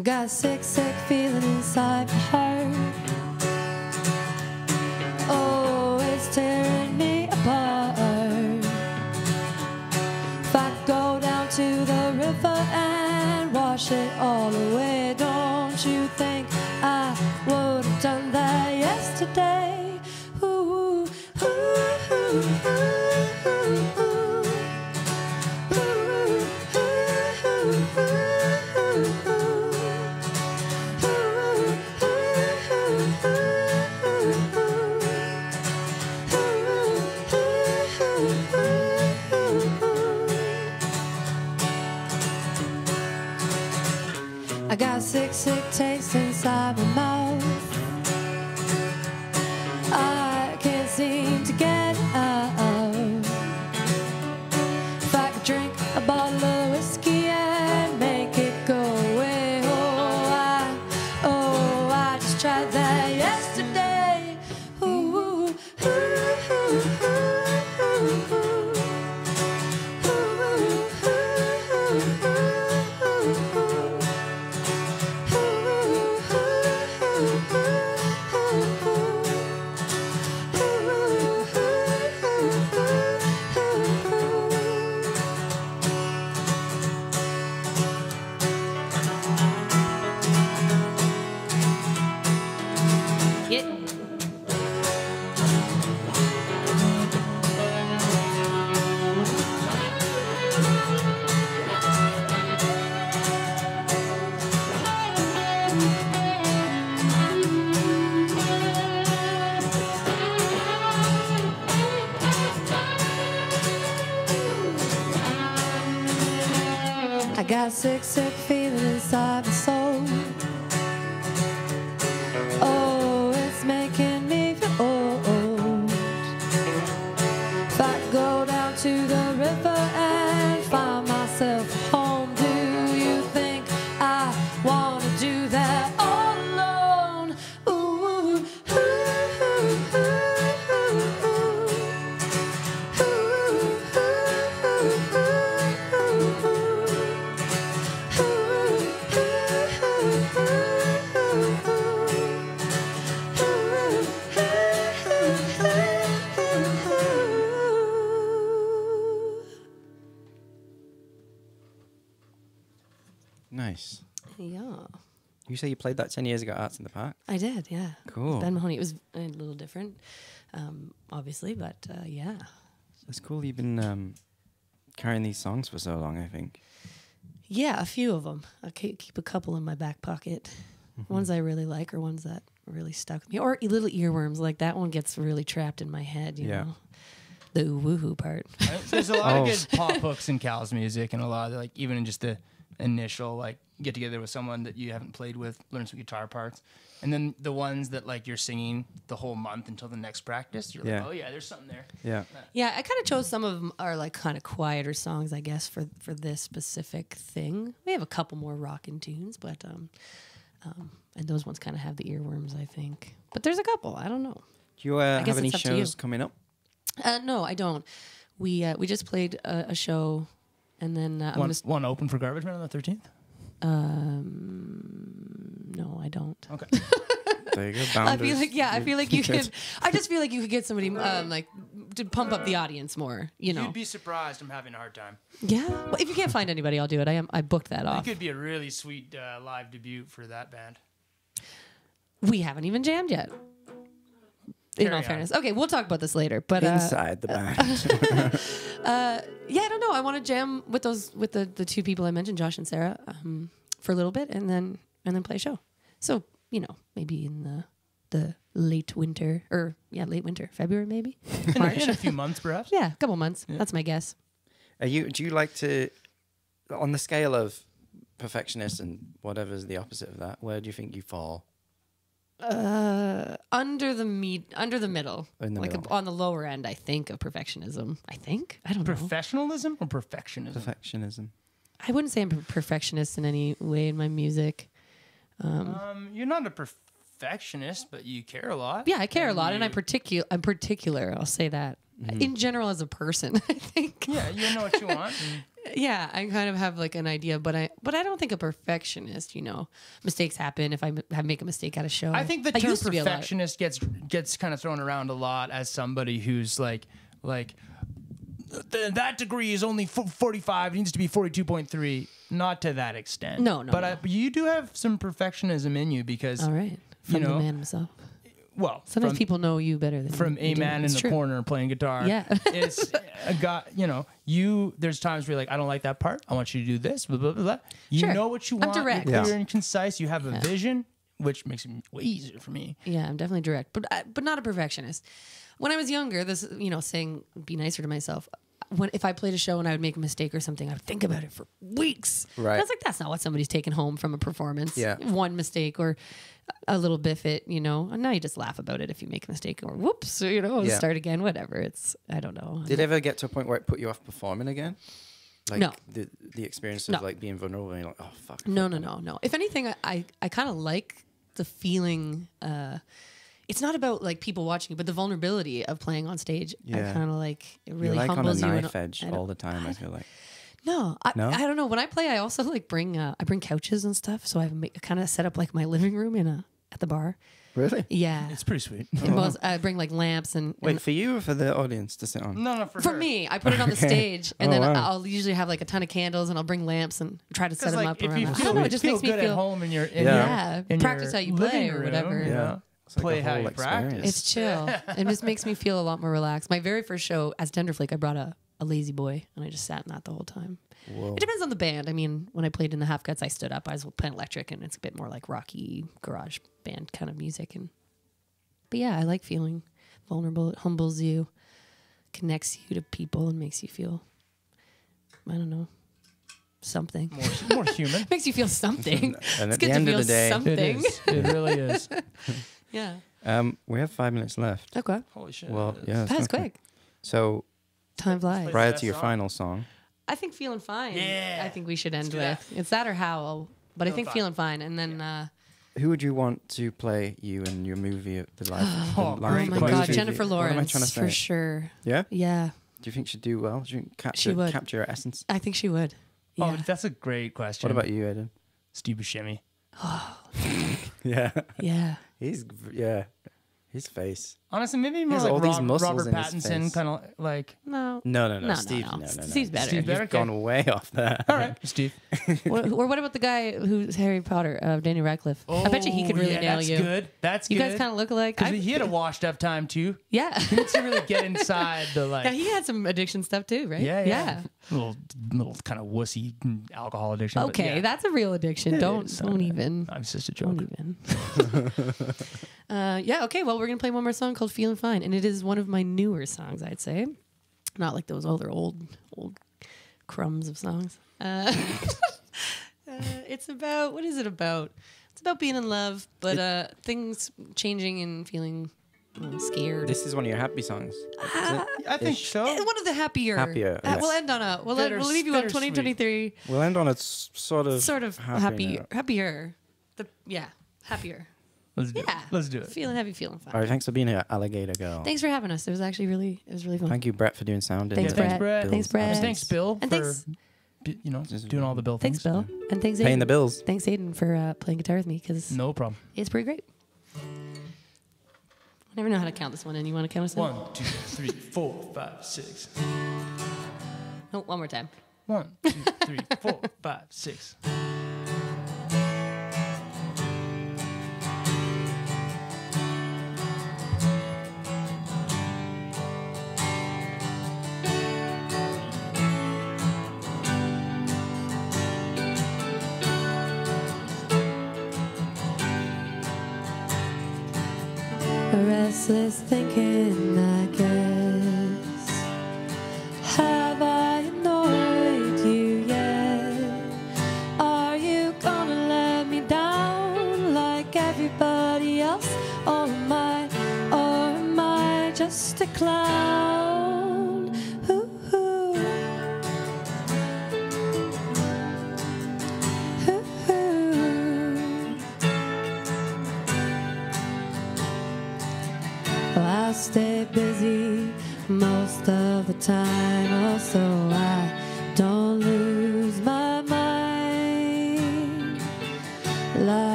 I got a sick, sick feeling inside my heart. Played that 10 years ago at Arts in the Park? I did. Yeah, Cool. Ben Mahoney. It was a little different, um, obviously, but uh, yeah. It's cool you've been um, carrying these songs for so long, I think. Yeah, a few of them. I keep a couple in my back pocket. Mm-hmm. Ones I really like, or ones that really stuck with me, or little earworms. Like that one gets really trapped in my head. You Yeah. know, the woohoo part. There's a lot Oh. of good pop hooks in Cal's music, and a lot of like even in just the initial like get together with someone that you haven't played with, learn some guitar parts, and then the ones that like you're singing the whole month until the next practice. You're Yeah. like, oh yeah, there's something there. Yeah. Yeah, I kind of chose some of them are like kind of quieter songs, I guess, for for this specific thing. We have a couple more rocking tunes, but um, um, and those ones kind of have the earworms, I think. But there's a couple. I don't know. Do you uh, have any it's you. shows coming up? Uh, no, I don't. We uh, we just played a, a show, and then uh, I'm One, gonna. one open for Garbage Man on the 13th. Um, no, I don't. Okay. There you go. I feel like yeah, I feel like you could. I just feel like you could get somebody um, like to pump up the audience more. You know. You'd be surprised. I'm having a hard time. yeah. Well, if you can't find anybody, I'll do it. I am. I booked that off. It could be a really sweet uh, live debut for that band. We haven't even jammed yet. In Carry all on. fairness, okay, we'll talk about this later. But uh, Inside the band. yeah, I don't know. I want to jam with those with the the two people I mentioned, Josh and Sarah, um, for a little bit, and then and then play a show. So you know, maybe in the the late winter or yeah, late winter, February maybe, March. in a few months, perhaps. yeah, a couple months. That's my guess. Are you? Do you like to, on the scale of perfectionist and whatever's the opposite of that? Where do you think you fall? Uh, under the meat, under the middle, In the like middle. on the lower end, I think of perfectionism. I think I don't know. Professionalism or perfectionism? Perfectionism. I wouldn't say I'm a perfectionist in any way in my music. Um, you're not a perfectionist, but you care a lot. Yeah, I care a And lot, and I'm particular. I'm particular. I'll say that. In general, as a person, I think. Yeah, you know what you want. and- yeah, I kind of have like an idea, but I but I don't think a perfectionist. You know, mistakes happen. If I m- make a mistake at a show, I think the term used to be a lot- perfectionist gets gets kind of thrown around a lot as somebody who's like like "Th- that degree is only fo- 45 it needs to be 42.3 not to that extent No, no, but no. I, you do have some perfectionism in you because All right, from know, the man himself. Well Sometimes from, people know you better than from a man in It's the true. corner playing guitar Yeah. it's a guy you know you there's times where you're like i don't like that part i want you to do this blah blah blah, blah. you Sure. know what you I'm want direct. you're clear Yeah. and concise you have a vision which makes it way easier for me Yeah, I'm definitely direct, but I, but not a perfectionist. When I was younger, this you know saying be nicer to myself. When if I played a show and I would make a mistake or something, I would think about it for weeks. Right. I was like, that's not what somebody's taking home from a performance. Yeah. one mistake or a little biffit, you know. And now you just laugh about it if you make a mistake or whoops, you know, Yeah. start again, whatever. It's I don't know. Did it ever get to a point where it put you off performing again? Like No. the the experience of No. like being vulnerable and you're like, oh fuck. No, no, no, no. If anything, I I, I kind of like the feeling. Uh, it's not about like people watching, you, but the vulnerability of playing on stage. Yeah. I kind of like it really like on a humbles you. knife edge all the time. I feel like. No, I, No? I don't know. When I play, I also like bring uh, I bring couches and stuff. So I've kind of set up like my living room in a at the bar. Really? Yeah, it's pretty sweet And both- I bring like lamps and, Wait and for you or for the audience to sit on? no no for, for her. me, I put it on the stage, and Oh, then wow. I'll usually have like a ton of candles, and I'll bring lamps and try to set Because them like up if around. you the- I don't know. It just feel makes me feel at home in your in Yeah. your, Yeah, in practice your how you play living or whatever. you Yeah. It's like play how whole you experience. practice. It's chill. it just makes me feel a lot more relaxed. My very first show as Tenderflake, I brought a, a lazy boy, and I just sat in that the whole time. Whoa. It depends on the band. I mean, when I played in the Half Cuts, I stood up. I was playing electric, and it's a bit more like rocky garage band kind of music. And but yeah, I like feeling vulnerable. It humbles you, connects you to people, and makes you feel. I don't know. Something more, more human makes you feel something. And it's at good the to end of feel the day- It it something. is it really is Yeah. Um, we have five minutes left. Okay. holy shit Well, yeah. it's That's not quick. So Time flies. prior to your song? final song, I think feeling fine. Yeah. I think we should end with that. it's that or howl. But I think Fine. feeling fine, and then uh, who would you want to play you in your movie, the life? the Oh, life- oh my god, movie? Jennifer What am I Lawrence trying to say? for sure. Yeah. Yeah, Do you think she'd do well? Do you think capture would. capture her essence? I think she would. oh that's a great question What about you, Eden? Steve Buscemi Oh. Yeah, yeah. he's yeah, his face. honestly maybe more like all these Rob- muscles Robert in his Pattinson face. kind of like No, No, no, no, No, no, Steve. no. No, no, no. Steve's better. Steve better? You've gone way off there. all right Steve what, or what about the guy who's Harry Potter, uh, Daniel Radcliffe? I bet you he could Oh, really yeah, nail that's you. good that's You good guys kind of look alike. because I- he had a washed up time too yeah. he needs to really get inside the like yeah, he had some addiction stuff too, right? yeah yeah, little little kind of wussy alcohol addiction but Okay, yeah. that's a real addiction. don't is, don't even. I'm just a Don't joke even. uh, yeah. Okay. Well, we're gonna play one more song called "Feeling Fine," and it is one of my newer songs. I'd say, not like those other old old crumbs of songs. Uh, uh, it's about what is it about? It's about being in love, but uh, things changing and feeling uh, scared. This is one of your happy songs. I think so Eh, one of the happier. Happier, Uh, We'll end on a. We'll, Bitter- we'll leave you on bittersweet. 2023. We'll end on a sort of Sort of happy happy, note. happier. The yeah, happier. Let's do Yeah, it let's do it Feeling heavy, feeling fine. All right, thanks for being here, alligator girl. Thanks for having us. It was actually really, it was really fun. Thank you, Brett, for doing sound. Thanks, and, Brett. Brett. Bill's Thanks, Brett. absence. thanks Bill And for thanks- you know doing all the Bill Thanks, things Bill. And thanks, Paying the bills. Thanks, Aiden, for uh, playing guitar with me because no problem it's pretty great. I never know how to count this one in. You want to count us in? one two three four five six Oh, one more time. One, two, three, four, five, six. thinking.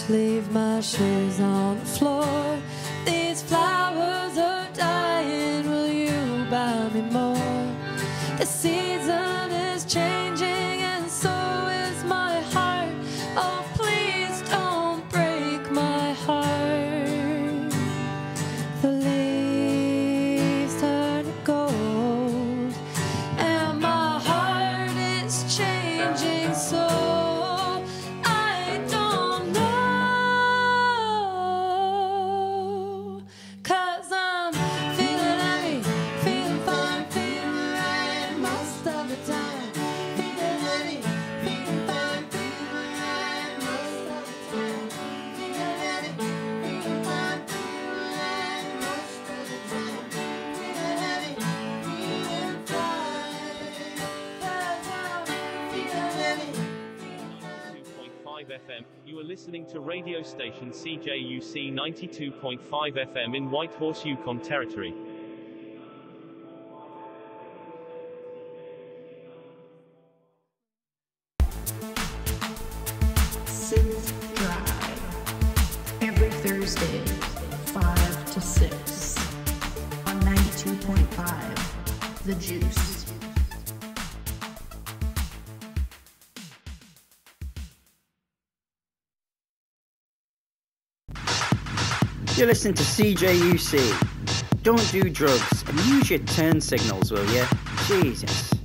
just leave my shoes on the floor. radio station CJUC 92.5 FM in Whitehorse, Yukon Territory. You're listening to CJUC. Don't do drugs and use your turn signals, will you? Jesus.